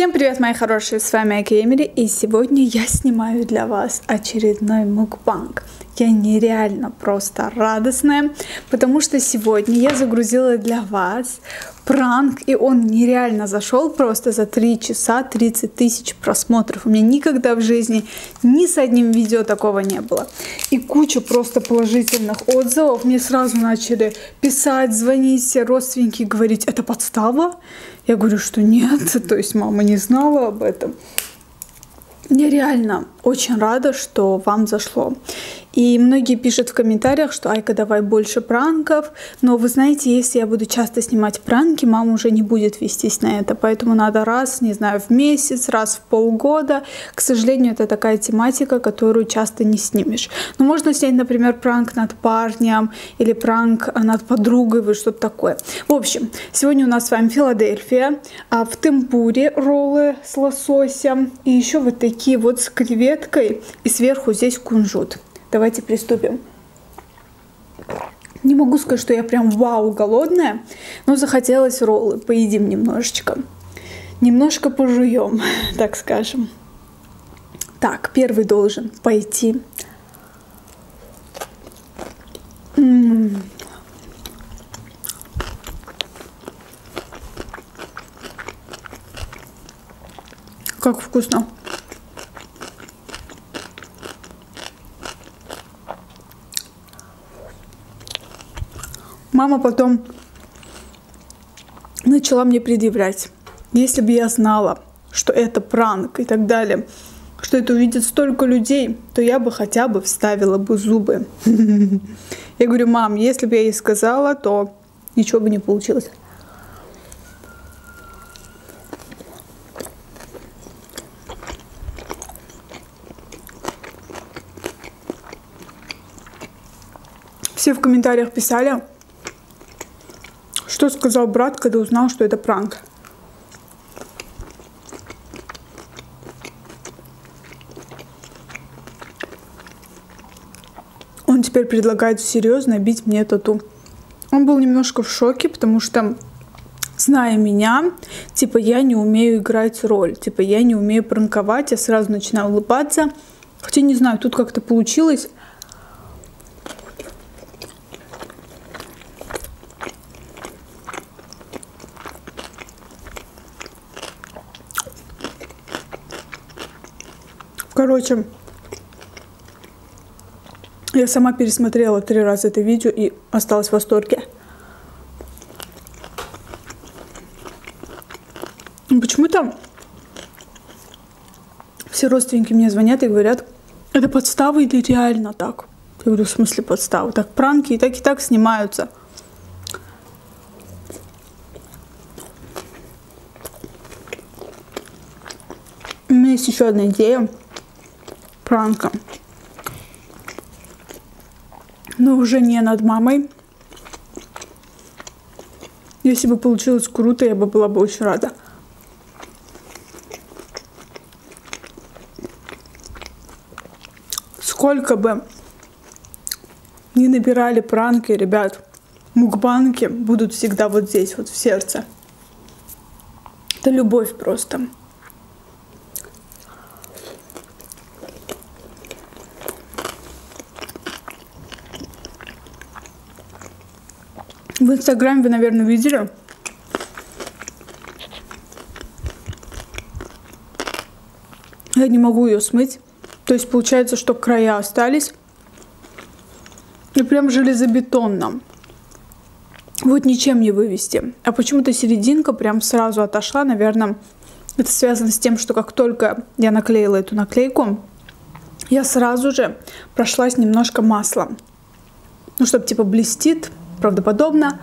Всем привет, мои хорошие, с вами Акемери, и сегодня я снимаю для вас очередной мукбанг. Я нереально просто радостная, потому что сегодня я загрузила для вас пранк, и он нереально зашел просто за 3 часа 30 тысяч просмотров. У меня никогда в жизни ни с одним видео такого не было. И куча просто положительных отзывов. Мне сразу начали писать, звонить все родственники, говорить, это подстава? Я говорю, что нет, то есть мама не знала об этом. Я реально очень рада, что вам зашло. И многие пишут в комментариях, что Айка, давай больше пранков. Но вы знаете, если я буду часто снимать пранки, мама уже не будет вестись на это. Поэтому надо раз, не знаю, в месяц, раз в полгода. К сожалению, это такая тематика, которую часто не снимешь. Но можно снять, например, пранк над парнем или пранк над подругой, вы что-то такое. В общем, сегодня у нас с вами Филадельфия, а в темпуре роллы с лососем и еще вот такие вот с креветкой и сверху здесь кунжут. Давайте приступим. Не могу сказать, что я прям вау голодная, но захотелось роллы. Поедим немножечко. Немножко пожуем, так скажем. Так, первый должен пойти. Как вкусно. Мама потом начала мне предъявлять. Если бы я знала, что это пранк и так далее, что это увидит столько людей, то я бы хотя бы вставила бы зубы. Я говорю, мам, если бы я ей сказала, то ничего бы не получилось. Все в комментариях писали, что сказал брат, когда узнал, что это пранк? Он теперь предлагает серьезно бить мне тату. Он был немножко в шоке, потому что, зная меня, типа я не умею играть роль, типа я не умею пранковать, я сразу начинаю улыбаться. Хотя не знаю, тут как-то получилось. Короче, я сама пересмотрела три раза это видео и осталась в восторге. Почему-то все родственники мне звонят и говорят, это подстава или реально так? Я говорю, в смысле подстава? Так пранки и так и так снимаются. У меня есть еще одна идея пранка. Но уже не над мамой. Если бы получилось круто, я бы была бы очень рада. Сколько бы не набирали пранки, ребят, мукбанки будут всегда вот здесь, вот в сердце. Это любовь просто. В Инстаграме вы, наверное, видели. Я не могу ее смыть. То есть получается, что края остались. И прям железобетонно. Вот ничем не вывести. А почему-то серединка прям сразу отошла. Наверное, это связано с тем, что как только я наклеила эту наклейку, я сразу же прошлась немножко маслом. Ну, чтобы типа блестит, правдоподобно.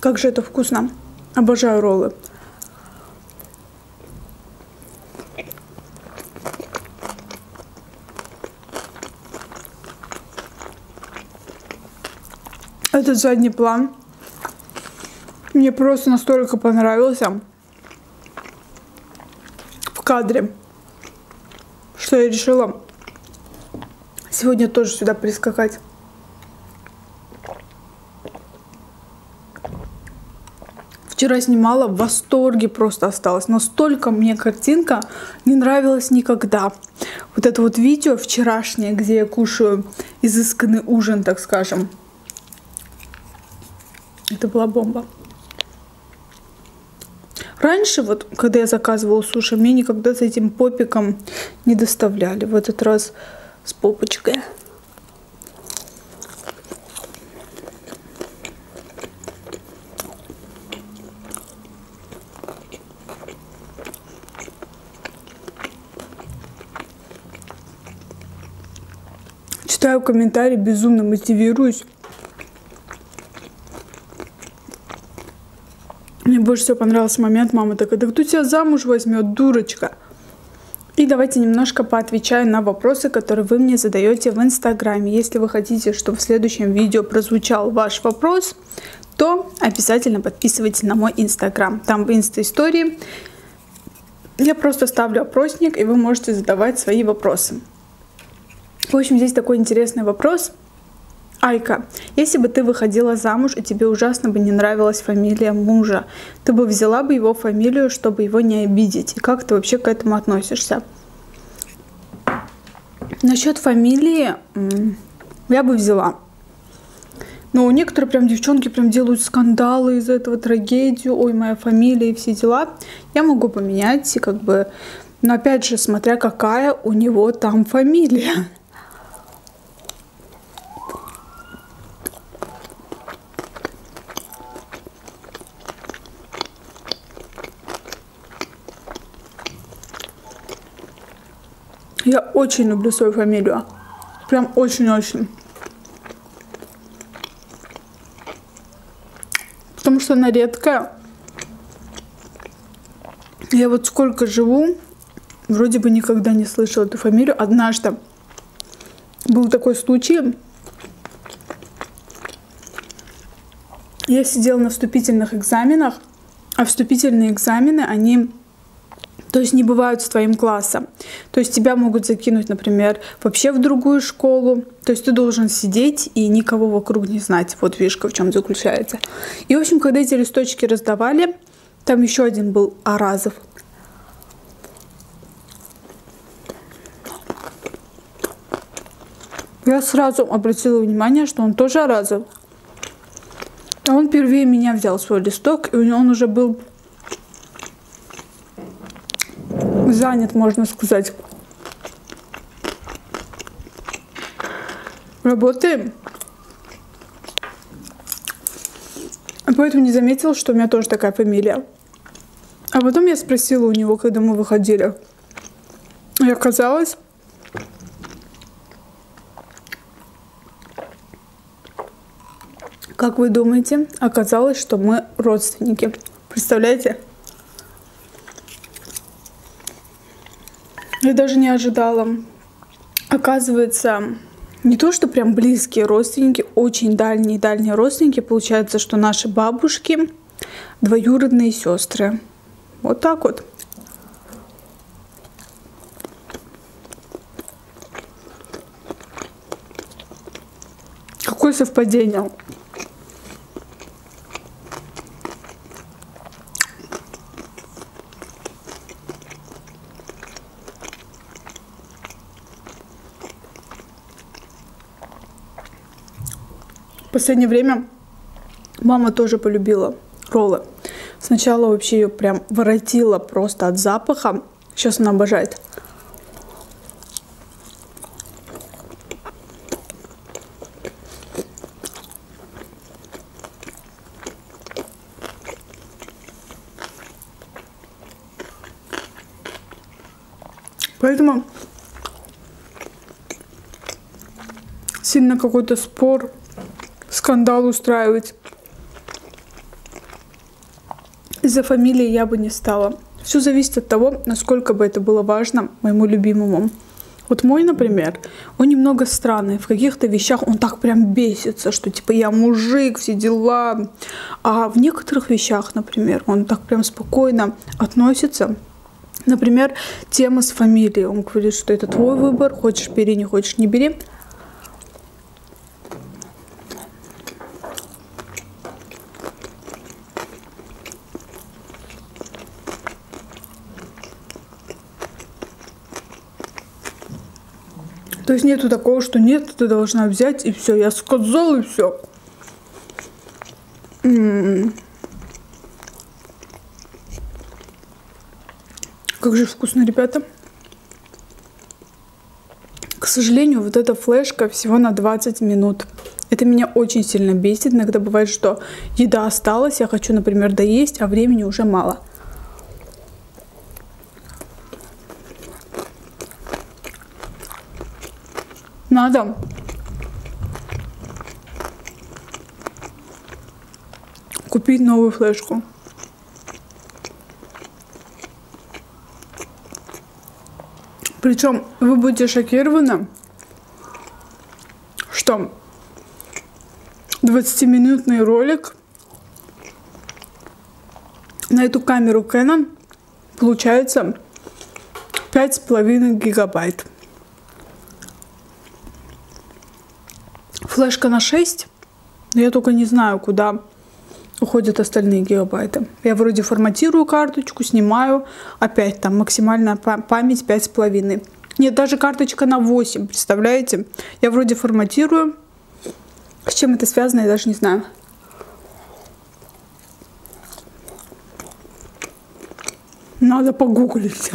Как же это вкусно. Обожаю роллы. Этот задний план мне просто настолько понравился. кадре, что я решила сегодня тоже сюда прискакать. Вчера снимала, в восторге просто осталась. Настолько мне картинка не нравилась никогда. Вот это вот видео вчерашнее, где я кушаю изысканный ужин, так скажем. Это была бомба. Раньше, вот, когда я заказывала суши, мне никогда с этим попиком не доставляли. В этот раз с попочкой. Читаю комментарии, безумно мотивируюсь. Больше всего понравился момент, мама такая, да кто тебя замуж возьмет, дурочка? И давайте немножко поотвечаю на вопросы, которые вы мне задаете в Инстаграме. Если вы хотите, чтобы в следующем видео прозвучал ваш вопрос, то обязательно подписывайтесь на мой Инстаграм. Там в Инста-истории я просто ставлю опросник, и вы можете задавать свои вопросы. В общем, здесь такой интересный вопрос. Айка, если бы ты выходила замуж, и тебе ужасно бы не нравилась фамилия мужа, ты бы взяла бы его фамилию, чтобы его не обидеть? И как ты вообще к этому относишься? Насчет фамилии я бы взяла. Но некоторые прям девчонки прям делают скандалы из-за этого, трагедию, ой, моя фамилия и все дела. Я могу поменять, как бы, но опять же, смотря какая у него там фамилия. Я очень люблю свою фамилию. Прям очень-очень. Потому что она редкая. Я вот сколько живу, вроде бы никогда не слышала эту фамилию. Однажды был такой случай. Я сидела на вступительных экзаменах, а вступительные экзамены, они то есть не бывают с твоим классом. То есть тебя могут закинуть, например, вообще в другую школу. То есть ты должен сидеть и никого вокруг не знать. Вот фишка в чем заключается. И, в общем, когда эти листочки раздавали, там еще один был Аразов. Я сразу обратила внимание, что он тоже Аразов. А он впервые меня взял свой листок, и он уже был занят, можно сказать. Работаем. Поэтому не заметил, что у меня тоже такая фамилия. А потом я спросила у него, когда мы выходили. И оказалось, как вы думаете, оказалось, что мы родственники. Представляете? Я даже не ожидала. Оказывается, не то, что прям близкие родственники, очень дальние-дальние родственники. Получается, что наши бабушки двоюродные сестры. Вот так вот. Какое совпадение? В последнее время мама тоже полюбила роллы. Сначала вообще ее прям воротила просто от запаха. Сейчас она обожает. Поэтому сильно какой-то спор скандал устраивать. Из-за фамилии я бы не стала. Все зависит от того, насколько бы это было важно моему любимому. Вот мой, например, он немного странный. В каких-то вещах он так прям бесится, что типа я мужик, все дела. А в некоторых вещах, например, он так прям спокойно относится. Например, тема с фамилией. Он говорит, что это твой выбор, хочешь бери, не хочешь не бери. То есть нету такого, что нет, ты должна взять и все. Я сказал и все. Как же вкусно, ребята. К сожалению, вот эта флешка всего на 20 минут. Это меня очень сильно бесит. Иногда бывает, что еда осталась, я хочу, например, доесть, а времени уже мало. Надо купить новую флешку. Причем вы будете шокированы, что 20-минутный ролик на эту камеру Canon получается 5,5 гигабайт. Флешка на 6, но я только не знаю, куда уходят остальные гигабайты. Я вроде форматирую карточку, снимаю, опять там максимальная память 5,5. Нет, даже карточка на 8, представляете? Я вроде форматирую. С чем это связано, я даже не знаю. Надо погуглить.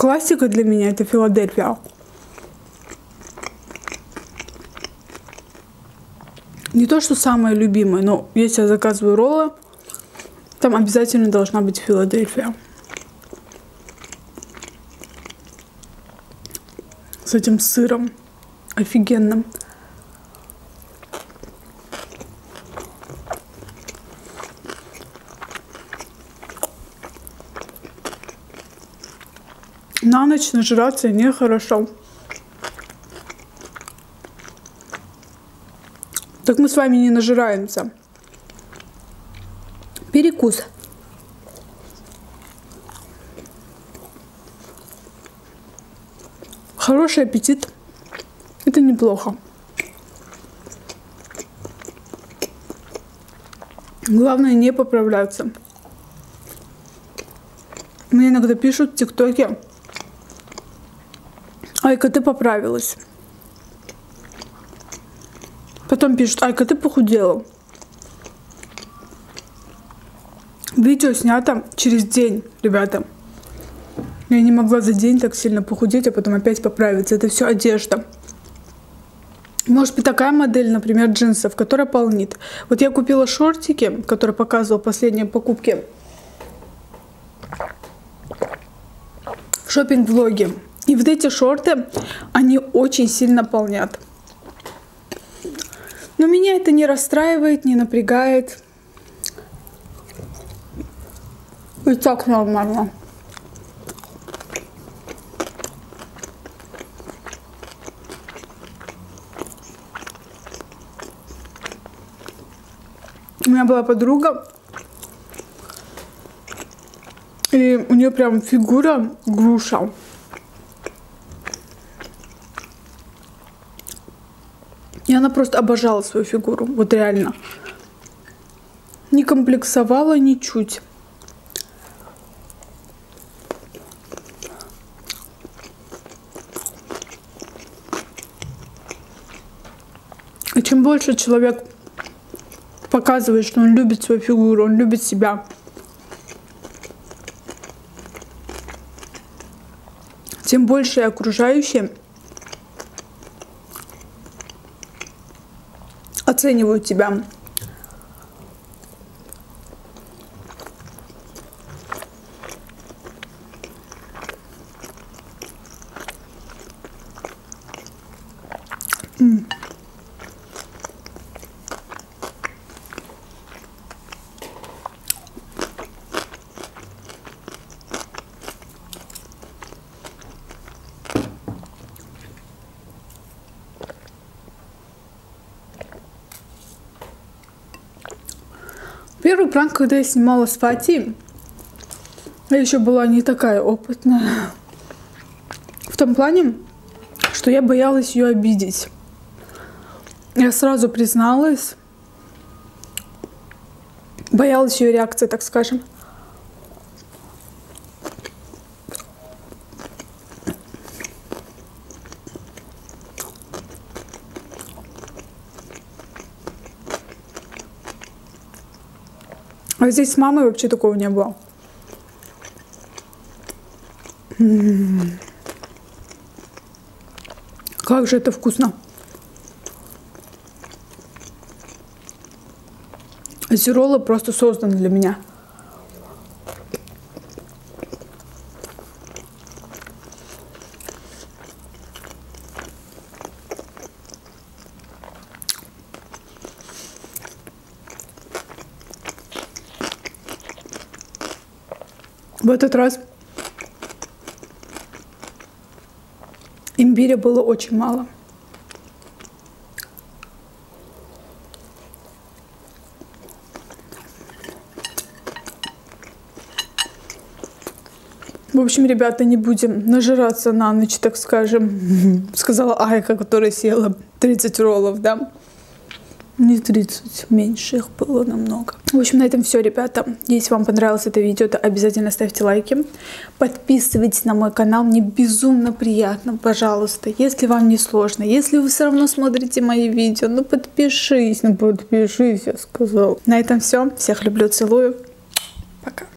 Классика для меня это Филадельфия. Не то, что самое любимое, но если я заказываю роллы, там обязательно должна быть Филадельфия. С этим сыром офигенным. Ночь нажраться нехорошо. Так мы с вами не нажираемся. Перекус. Хороший аппетит. Это неплохо. Главное не поправляться. Мне иногда пишут в ТикТоке, Айка, ты поправилась. Потом пишут, Айка, ты похудела. Видео снято через день, ребята. Я не могла за день так сильно похудеть, а потом опять поправиться. Это все одежда. Может быть такая модель, например, джинсов, которая полнит. Вот я купила шортики, которые показывала последние покупки в шопинг-влоге. И вот эти шорты, они очень сильно полнят. Но меня это не расстраивает, не напрягает. И так нормально. У меня была подруга, и у нее прям фигура груша. И она просто обожала свою фигуру, вот реально. Не комплексовала ничуть. И чем больше человек показывает, что он любит свою фигуру, он любит себя, тем больше окружающие оценивают тебя. Первый пранк, когда я снимала с Фати, я еще была не такая опытная. В том плане, что я боялась ее обидеть. Я сразу призналась. Боялась ее реакции, так скажем. Здесь с мамой вообще такого не было. Как же это вкусно. Зеролы просто созданы для меня. В этот раз имбиря было очень мало. В общем, ребята, не будем нажираться на ночь, так скажем, сказала Айка, которая съела 30 роллов, да не 30, меньше их было намного. В общем, на этом все, ребята. Если вам понравилось это видео, то обязательно ставьте лайки. Подписывайтесь на мой канал, мне безумно приятно, пожалуйста. Если вам не сложно, если вы все равно смотрите мои видео, ну подпишись, ну подпишись, я сказал. На этом все. Всех люблю, целую. Пока.